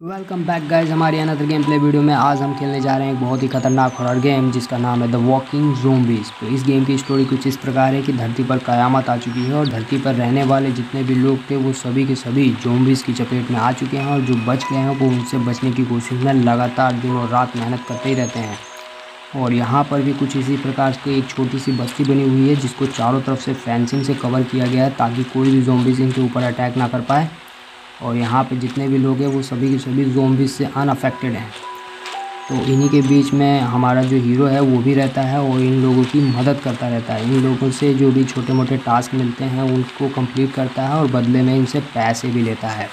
Welcome back guys हमारी another game play video में आज हम खेलने जा रहे हैं एक बहुत ही खतरनाक हॉरर गेम जिसका नाम है द वॉकिंग जोम्बीज तो इस गेम की स्टोरी कुछ इस प्रकार है कि धरती पर कयामत आ चुकी है और धरती पर रहने वाले जितने भी लोग थे, वो सभी के सभी जोम्बीज़ की चपेट में आ चुके हैं और जो बच गए हैं, वो उनसे बचने की कोशिश में लगातार दिन और रात मेहनत करते ही रहते हैं। और यहाँ पर भी कुछ इसी प्रकार की एक छोटी सी बस्ती बनी हुई है, जिसको चारों तरफ़ से फेंसिंग से कवर किया गया है, ताकि कोई भी जोम्बीज इनके ऊपर अटैक ना कर पाए। और यहाँ पे जितने भी लोग हैं, वो सभी के सभी जोम्बिस से अनअफेक्टेड हैं। तो इन्हीं के बीच में हमारा जो हीरो है, वो भी रहता है और इन लोगों की मदद करता रहता है। इन लोगों से जो भी छोटे मोटे टास्क मिलते हैं, उनको कंप्लीट करता है और बदले में इनसे पैसे भी लेता है।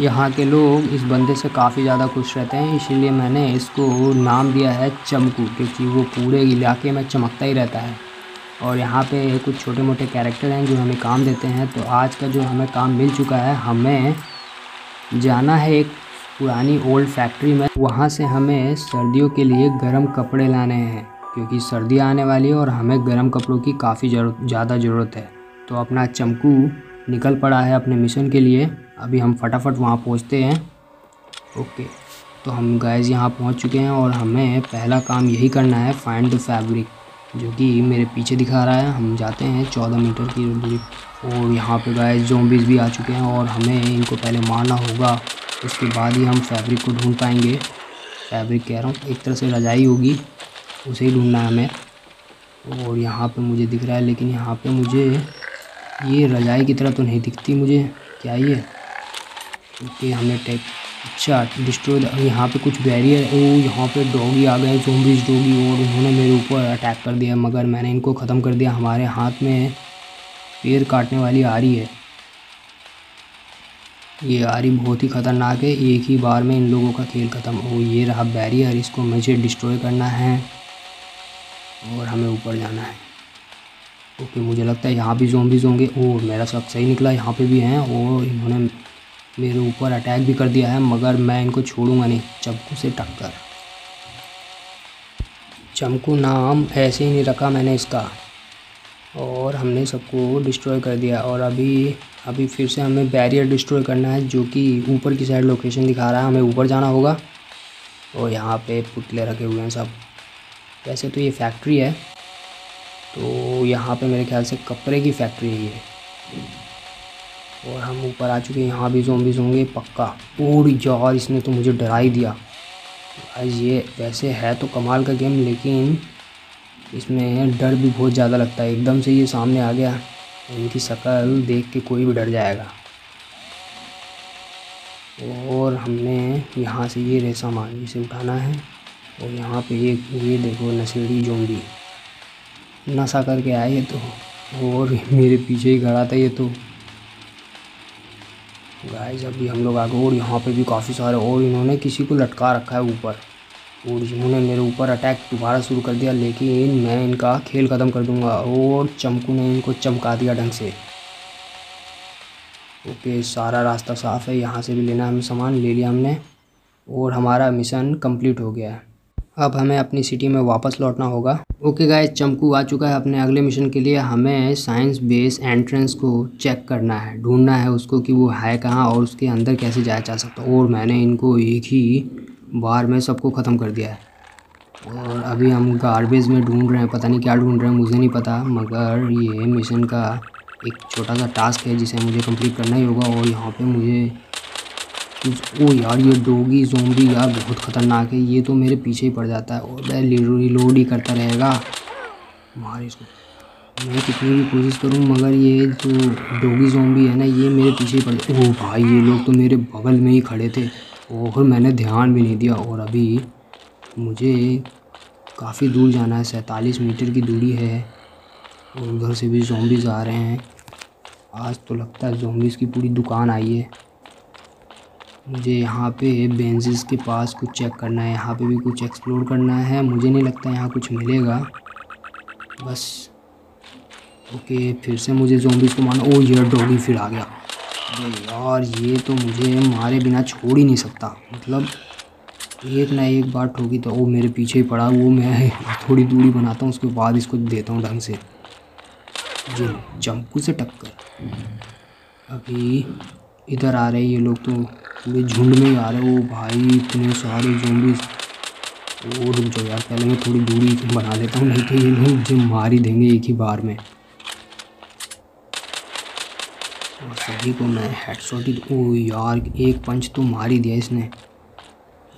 यहाँ के लोग इस बंदे से काफ़ी ज़्यादा खुश रहते हैं, इसीलिए मैंने इसको नाम दिया है चमकू, क्योंकि वो पूरे इलाके में चमकता ही रहता है। और यहाँ पे कुछ छोटे मोटे कैरेक्टर हैं जो हमें काम देते हैं तो आज का जो हमें काम मिल चुका है, हमें जाना है एक पुरानी ओल्ड फैक्ट्री में। वहाँ से हमें सर्दियों के लिए गर्म कपड़े लाने हैं, क्योंकि सर्दी आने वाली है और हमें गर्म कपड़ों की काफ़ी ज़्यादा ज़रूरत है। तो अपना चमकू निकल पड़ा है अपने मिशन के लिए। अभी हम फटाफट वहाँ पहुँचते हैं। ओके तो हम गैस यहाँ पहुँच चुके हैं और हमें पहला काम यही करना है फाइंड द फैब्रिक जो कि मेरे पीछे दिखा रहा है। हम जाते हैं चौदह मीटर की दूरी। और यहाँ पे गाय जोम्बिस भी आ चुके हैं और हमें इनको पहले मारना होगा। उसके बाद ही हम फैब्रिक को ढूंढ पाएँगे। फैब्रिक कह रहा हूँ, एक तरह से रजाई होगी। उसे ही ढूंढना है हमें। और यहाँ पे मुझे दिख रहा है, लेकिन यहाँ पे मुझे ये रजाई की तरह तो नहीं दिखती मुझे। क्या ये? क्योंकि हमने टेक अच्छा डिस्ट्रॉय यहाँ पे कुछ बैरियर ओ, यहाँ पे डॉगी आ गए जोम्बिस डॉगी और उन्होंने मेरे ऊपर अटैक कर दिया, मगर मैंने इनको ख़त्म कर दिया। हमारे हाथ में पेड़ काटने वाली आरी है। ये आरी बहुत ही ख़तरनाक है। एक ही बार में इन लोगों का खेल ख़त्म हो, ये रहा बैरियर। इसको मुझे डिस्ट्रॉय करना है और हमें ऊपर जाना है। ओके, मुझे लगता है यहाँ भी जोम्बिस होंगे। ओ, मेरा सब सही निकला। यहाँ पे भी हैं और इन्होंने मेरे ऊपर अटैक भी कर दिया है, मगर मैं इनको छोड़ूँगा नहीं। चमकू से टक्कर। चमकू नाम ऐसे ही नहीं रखा मैंने इसका। और हमने सबको डिस्ट्रॉय कर दिया। और अभी अभी फिर से हमें बैरियर डिस्ट्रॉय करना है, जो कि ऊपर की साइड लोकेशन दिखा रहा है। हमें ऊपर जाना होगा। और यहाँ पे पुतले रखे हुए हैं सब। वैसे तो ये फैक्ट्री है। तो यहाँ पे मेरे ख्याल से कपड़े की फैक्ट्री है ये। और हम ऊपर आ चुके हैं। यहाँ भी जोम्बिस होंगे, पक्का। पूरी यार इसने तो मुझे डरा ही दिया। आज ये वैसे है तो कमाल का गेम लेकिन इसमें डर भी बहुत ज़्यादा लगता है। एकदम से ये सामने आ गया, इनकी शक्ल देख के कोई भी डर जाएगा। और हमने यहाँ से ये रेसा मान से उठाना है और यहाँ पे ये ये देखो नशेड़ी जोम्बी नशा करके आए ये तो और मेरे पीछे ही खड़ा था ये तो। गाइस अभी हम लोग आगे और यहाँ पे भी काफ़ी सारे और इन्होंने किसी को लटका रखा है ऊपर। और जिन्होंने मेरे ऊपर अटैक दोबारा शुरू कर दिया, लेकिन मैं इनका खेल ख़त्म कर दूँगा और चमकू ने इनको चमका दिया ढंग से। ओके, सारा रास्ता साफ़ है, यहाँ से भी लेना हमें सामान, ले लिया हमने, और हमारा मिशन कंप्लीट हो गया है। अब हमें अपनी सिटी में वापस लौटना होगा। ओके गाय चमकू आ चुका है अपने अगले मिशन के लिए। हमें साइंस बेस एंट्रेंस को चेक करना है, ढूंढना है उसको कि वो है कहाँ और उसके अंदर कैसे जाया जा सकता और मैंने इनको एक ही बाहर में सबको ख़त्म कर दिया है। और अभी हम गार्बेज में ढूंढ रहे हैं, पता नहीं क्या ढूंढ रहे हैं, मुझे नहीं पता, मगर ये मिशन का एक छोटा सा टास्क है जिसे मुझे कंप्लीट करना ही होगा और यहाँ पे मुझे ओ यार, ये डोगी जोम्बी यार, बहुत ख़तरनाक है। ये तो मेरे पीछे ही पड़ जाता है और मैं रिलोड ही करता रहेगा। मार इसको। मैं कितनी भी कोशिश करूँ, मगर ये जो डोगी जोम्बी है ना, ये मेरे पीछे ही पड़ ओ भाई, ये लोग तो मेरे बगल में ही खड़े थे। और मैंने ध्यान भी नहीं दिया और अभी मुझे काफ़ी दूर जाना है, सैंतालीस मीटर की दूरी है और उधर से भी जोम्बिस आ रहे हैं। आज तो लगता है जोम्बिस की पूरी दुकान आई है। मुझे यहाँ पे बेंजिस के पास कुछ चेक करना है, यहाँ पे भी कुछ एक्सप्लोर करना है। मुझे नहीं लगता यहाँ कुछ मिलेगा। बस, ओके, फिर से मुझे जोम्बिस को मारना। ओ, ये डॉगी फिर आ गया। यार, ये तो मुझे मारे बिना छोड़ ही नहीं सकता। मतलब एक ना एक बार ठोकी तो वो मेरे पीछे ही पड़ा, वो मैं थोड़ी दूरी बनाता हूँ, उसके बाद इसको देता हूँ ढंग से। जी चमकू से टक्कर। अभी इधर आ रहे ये लोग तो पूरे झुंड में ही आ रहे हो। भाई, इतने सारे जोम्बिस और रुक जाओ यार, पहले मैं थोड़ी दूरी बना लेता हूँ, नहीं तो ये लोग मुझे मार ही देंगे एक ही बार में और सभी को मैं हेडशॉट ही ओ यार, एक पंच तो मार ही दिया इसने।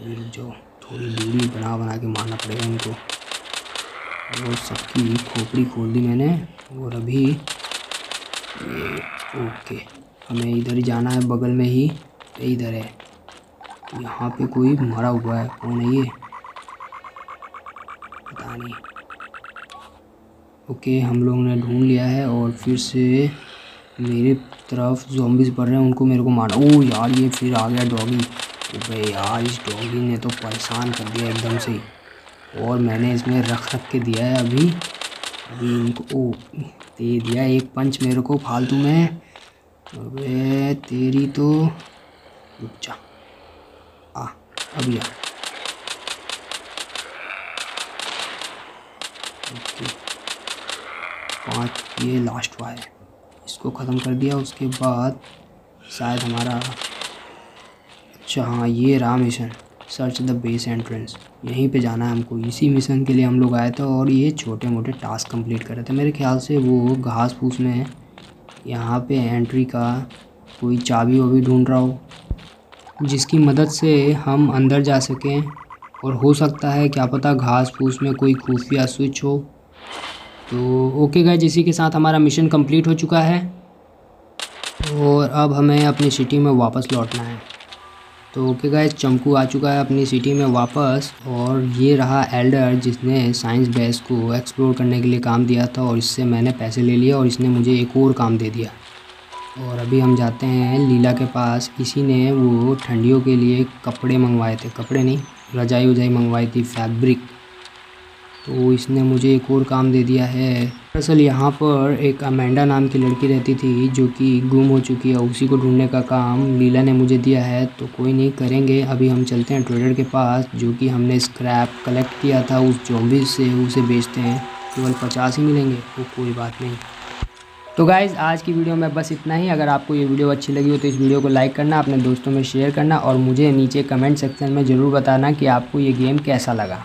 जाओ थोड़ी दूरी बना बना के मारना पड़ेगा इनको। और सबकी खोपड़ी खोल दी मैंने, और अभी, ओके, हमें इधर ही जाना है बगल में ही इधर है। यहाँ पे कोई मरा हुआ है, कौन है ये? पता नहीं। ओके, हम लोग ने ढूंढ लिया है, और फिर से मेरे तरफ़ जॉम्बिस पड़ रहे हैं, उनको मेरे को मारा ओ यार, ये फिर आ गया डॉगी अबे यार, इस डॉगी ने तो परेशान कर दिया एकदम से। और मैंने इसमें रख रख के दिया है अभी। अभी इनको ओ दे दिया एक पंच मेरे को, फालतू में। अबे, तेरी तो रुक जा। आ अभी ओके। पाँच, ये लास्ट हुआ है। इसको ख़त्म कर दिया। उसके बाद शायद हमारा अच्छा हाँ ये रहा mission search the base entrance यहीं पे जाना है हमको। इसी मिशन के लिए हम लोग आए थे और ये छोटे मोटे टास्क कंप्लीट कर रहे थे। मेरे ख्याल से वो घास फूस में यहाँ पे एंट्री का कोई चाबी वाबी ढूंढ रहा हो, जिसकी मदद से हम अंदर जा सकें। और हो सकता है क्या पता घास फूस में कोई खुफिया स्विच हो। तो ओके गाइज़ इसी के साथ हमारा मिशन कंप्लीट हो चुका है। और अब हमें अपनी सिटी में वापस लौटना है। तो ओके गाइज़ चमकू आ चुका है अपनी सिटी में वापस। और ये रहा एल्डर जिसने साइंस बेस को एक्सप्लोर करने के लिए काम दिया था और इससे मैंने पैसे ले लिए और इसने मुझे एक और काम दे दिया। और अभी हम जाते हैं लीला के पास। इसी ने वो ठंडियों के लिए कपड़े मंगवाए थे। कपड़े नहीं रजाई उजाई मंगवाई थी फैब्रिक तो इसने मुझे एक और काम दे दिया है। दरअसल यहाँ पर एक अमेंडा नाम की लड़की रहती थी, जो कि गुम हो चुकी है उसी को ढूँढने का काम लीला ने मुझे दिया है। तो कोई नहीं करेंगे, अभी हम चलते हैं ट्रेडर के पास, जो कि हमने स्क्रैप कलेक्ट किया था, उस जॉम्बिस से उसे बेचते हैं। केवल पचास ही मिलेंगे तो कोई बात नहीं। तो गाइज़ आज की वीडियो में बस इतना ही। अगर आपको ये वीडियो अच्छी लगी हो तो इस वीडियो को लाइक करना, अपने दोस्तों में शेयर करना और मुझे नीचे कमेंट सेक्शन में ज़रूर बताना कि आपको ये गेम कैसा लगा।